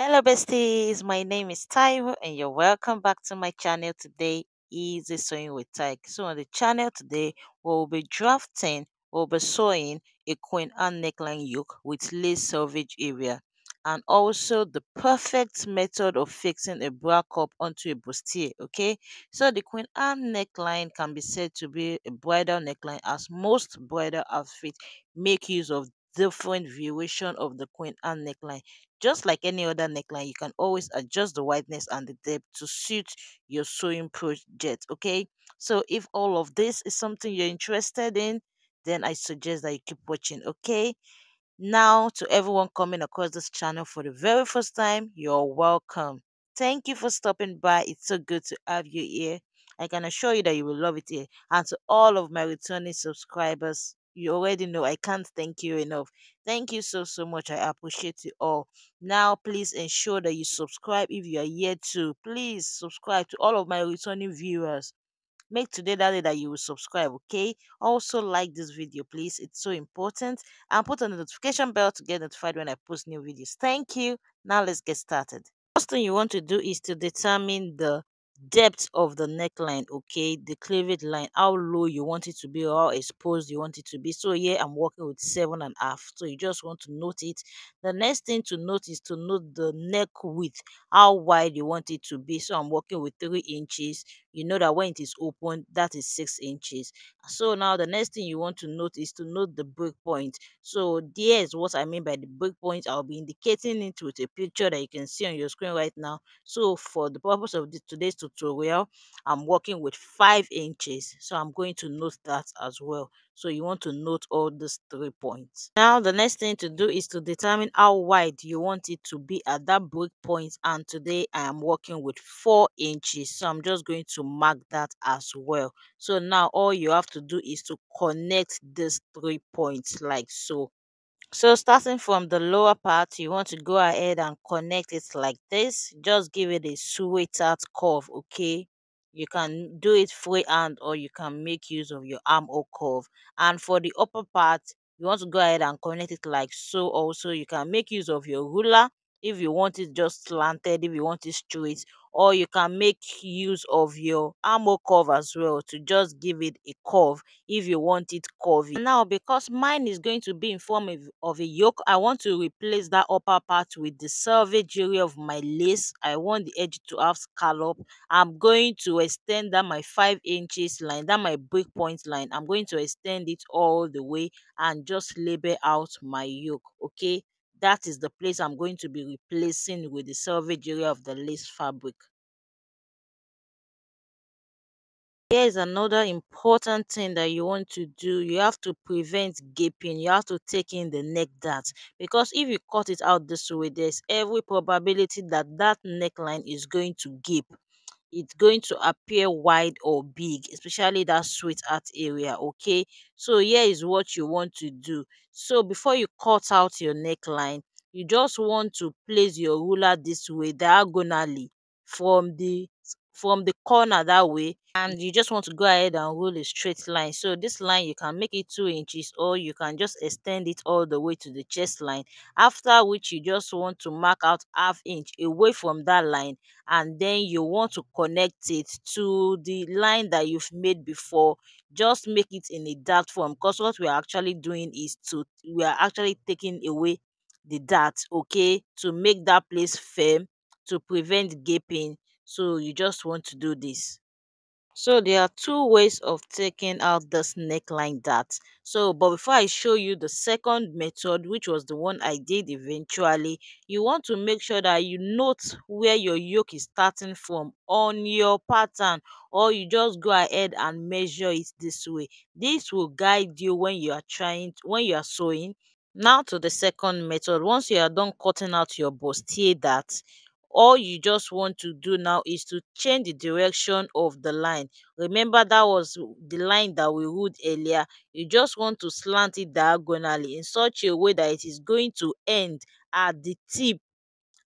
Hello, besties. My name is Taiwo, and you're welcome back to my channel today. Easy Sewing with TAIC. So, on the channel today, we'll be drafting, we'll be sewing a Queen Anne neckline yoke with lace selvage area, and also the perfect method of fixing a bra cup onto a bustier. Okay, so the Queen Anne neckline can be said to be a bridal neckline, as most bridal outfits make use of different variation of the Queen Anne neckline just like any other neckline, you can always adjust the wideness and the depth to suit your sewing project. Okay, so if all of this is something you're interested in, then I suggest that you keep watching. Okay, now, to everyone coming across this channel for the very first time, you're welcome. Thank you for stopping by. It's so good to have you here. I can assure you that you will love it here. And to all of my returning subscribers, you already know I can't thank you enough. Thank you so, so much. I appreciate you all. Now, please ensure that you subscribe if you are yet to. Please subscribe to all of my returning viewers. Make today that day that you will subscribe okay? Also like this video please. It's so important. And put on the notification bell to get notified when i post new videos. Thank you. Now let's get started. First thing you want to do is to determine the depth of the neckline okay? The cleavage line how low you want it to be or how exposed you want it to be. So here i'm working with seven and a half. So you just want to note it. The next thing to note is to note the neck width how wide you want it to be. So i'm working with three inches. You know that when it is open that is six inches. So now the next thing you want to note is to note the break point. So there is what i mean by the break point. I'll be indicating it with a picture that you can see on your screen right now. So for the purpose of this, tutorial i'm working with five inches so i'm going to note that as well so you want to note all these three points. Now the next thing to do is to determine how wide you want it to be at that break point and today I am working with 4 inches so I'm just going to mark that as well. So now all you have to do is to connect these three points like so. So starting from the lower part, you want to go ahead and connect it like this. Just give it a sweetheart curve, okay? You can do it freehand or you can make use of your armhole curve. And for the upper part, you want to go ahead and connect it like so also. You can make use of your ruler if you want it just slanted, if you want it straight, or you can make use of your armhole curve as well to just give it a curve if you want it curvy. Now, because mine is going to be in form of, of a yoke, I want to replace that upper part with the selvage area of my lace. I want the edge to have scallop. I'm going to extend that my 5 inches line, that my break point line. I'm going to extend it all the way and just label out my yoke, okay? That is the place I'm going to be replacing with the selvage area of the lace fabric. Here is another important thing that you want to do. You have to prevent gaping. You have to take in the neck dart because if you cut it out this way, there's every probability that that neckline is going to gape it's going to appear wide or big, especially that sweetheart area, okay? So here is what you want to do. So before you cut out your neckline, you just want to place your ruler this way diagonally from the from the corner that way and mm. you just want to go ahead and rule a straight line. So this line you can make it two inches or you can just extend it all the way to the chest line after which you just want to mark out half inch away from that line and then you want to connect it to the line that you've made before. Just make it in a dart form because what we are actually doing is to we are actually taking away the dart okay to make that place firm to prevent gaping so you just want to do this. So there are two ways of taking out this neckline dart so but before i show you the second method which was the one i did eventually you want to make sure that you note where your yoke is starting from on your pattern or you just go ahead and measure it this way. This will guide you when you are trying when you are sewing. Now to the second method. Once you are done cutting out your bustier dart all you just want to do now is to change the direction of the line. Remember that was the line that we ruled earlier. You just want to slant it diagonally in such a way that it is going to end at the tip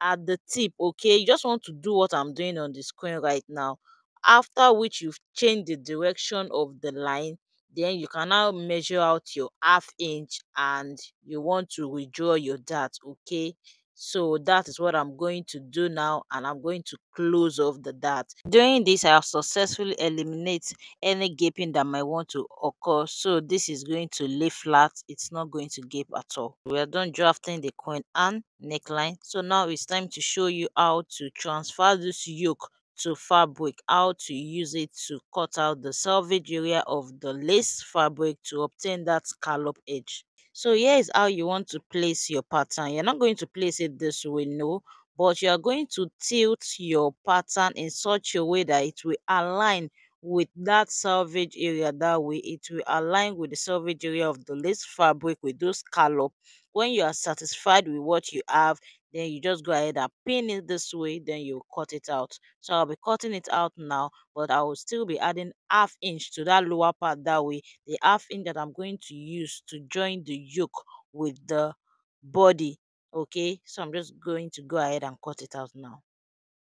at the tip okay? You just want to do what i'm doing on the screen right now. After which you've changed the direction of the line. Then you can now measure out your half inch and you want to redraw your dart okay so that is what i'm going to do now and i'm going to close off the dart doing this i have successfully eliminated any gaping that might want to occur. So this is going to lay flat. It's not going to gape at all. We are done drafting the Queen Anne neckline. So now it's time to show you how to transfer this yoke to fabric how to use it to cut out the selvage area of the lace fabric to obtain that scallop edge so here is how you want to place your pattern. You're not going to place it this way, no, but you are going to tilt your pattern in such a way that it will align with that selvage area that way it will align with the selvage area of the lace fabric with those scallop when you are satisfied with what you have then you just go ahead and pin it this way then you cut it out. So i'll be cutting it out now but i will still be adding half inch to that lower part that way. The half inch that i'm going to use to join the yoke with the body okay? So i'm just going to go ahead and cut it out now.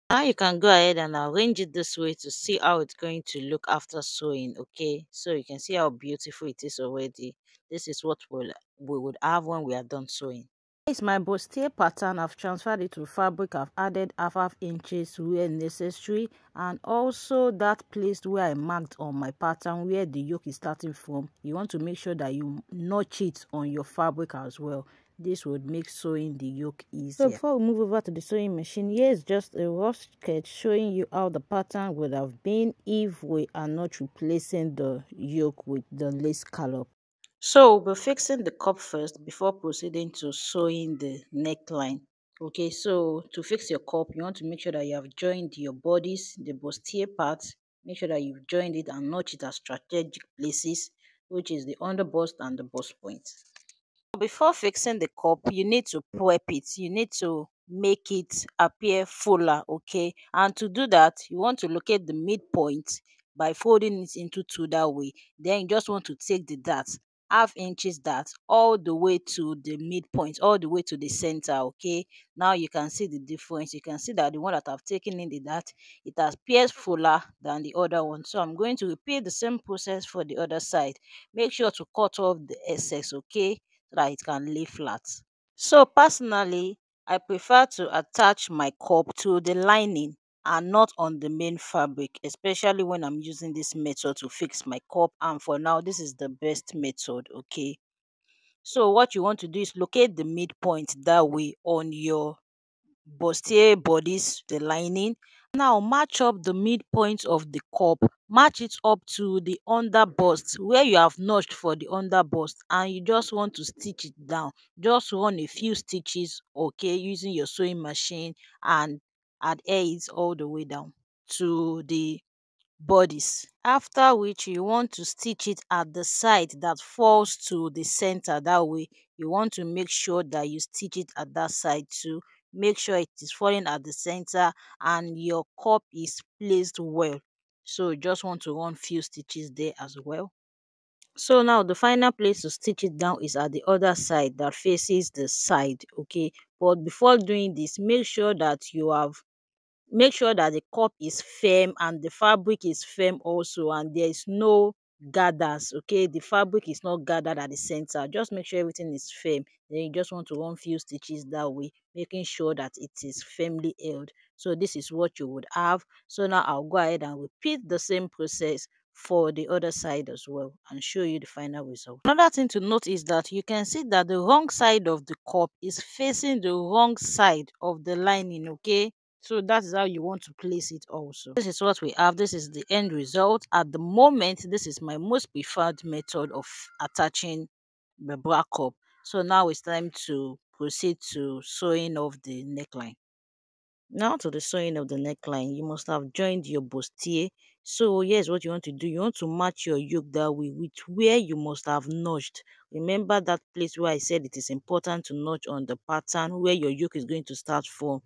Now you can go ahead and arrange it this way to see how it's going to look after sewing okay? So you can see how beautiful it is already. This is what we'll, we would have when we are done sewing is my bustier pattern i've transferred it to fabric i've added half half inches where necessary and also that place where i marked on my pattern where the yoke is starting from. You want to make sure that you notch it on your fabric as well. This would make sewing the yoke easier. so before we move over to the sewing machine here is just a rough sketch showing you how the pattern would have been if we are not replacing the yoke with the lace scallop so we're fixing the cup first before proceeding to sewing the neckline. Okay, so to fix your cup, you want to make sure that you have joined your bodies, the bustier part. Make sure that you've joined it and notch it at strategic places, which is the underbust and the bust point. Before fixing the cup, you need to prep it. You need to make it appear fuller, okay? And to do that, you want to locate the midpoint by folding it into two that way. Then you just want to take the dart half inches that all the way to the midpoint all the way to the center okay? Now you can see the difference. You can see that the one that i've taken in the dart it pierced fuller than the other one. So i'm going to repeat the same process for the other side. Make sure to cut off the excess okay? So that it can lay flat. So personally i prefer to attach my cup to the lining and not on the main fabric especially when i'm using this method to fix my cup and for now this is the best method okay? So what you want to do is locate the midpoint that way on your bustier bodies the lining. Now match up the midpoint of the cup match it up to the under bust where you have notched for the under bust and you just want to stitch it down. Just run a few stitches okay using your sewing machine and adhere it all the way down to the bodice after which you want to stitch it at the side that falls to the center. That way you want to make sure that you stitch it at that side too. Make sure it is falling at the center and your cup is placed well. So you just want to run few stitches there as well so now the final place to stitch it down is at the other side that faces the side okay? But before doing this make sure that you have make sure that the cup is firm and the fabric is firm also and there is no gathers okay? The fabric is not gathered at the center. Just make sure everything is firm. Then you just want to run few stitches that way making sure that it is firmly held. So this is what you would have. So now i'll go ahead and repeat the same process for the other side as well and show you the final result. Another thing to note is that you can see that the wrong side of the cup is facing the wrong side of the lining okay? So that is how you want to place it also. This is what we have. This is the end result. At the moment this is my most preferred method of attaching the bra cup. So now it's time to proceed to sewing of the neckline now to the sewing of the neckline, you must have joined your bustier. So here's what you want to do. You want to match your yoke that way with where you must have notched. Remember that place where I said it is important to notch on the pattern where your yoke is going to start from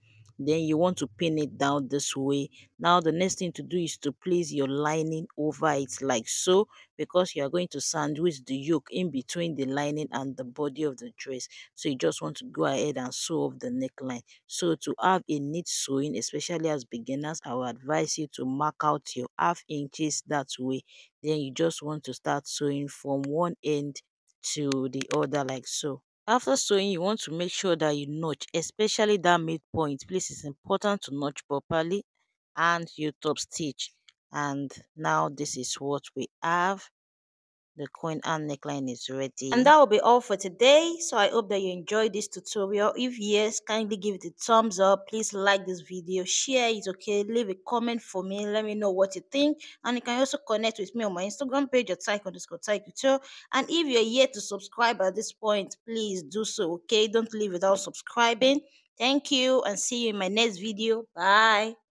then you want to pin it down this way. Now the next thing to do is to place your lining over it like so because you are going to sandwich the yoke in between the lining and the body of the dress. So you just want to go ahead and sew off the neckline. So to have a neat sewing especially as beginners i would advise you to mark out your half inches that way. Then you just want to start sewing from one end to the other like so After sewing, you want to make sure that you notch, especially that midpoint. Please, it's important to notch properly and you top stitch. And now this is what we have the queen Anne neckline is ready. And that will be all for today. So i hope that you enjoyed this tutorial. If yes kindly give it a thumbs up. Please like this video. Share it okay? Leave a comment for me. Let me know what you think. And you can also connect with me on my instagram page at tyke underscore tyke and if you're yet to subscribe at this point please do so okay? Don't leave without subscribing. Thank you and see you in my next video. Bye